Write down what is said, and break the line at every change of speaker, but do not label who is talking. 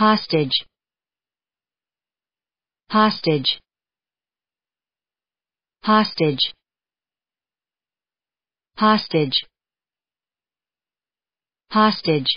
hostage. Hostage. Hostage. Hostage. Hostage.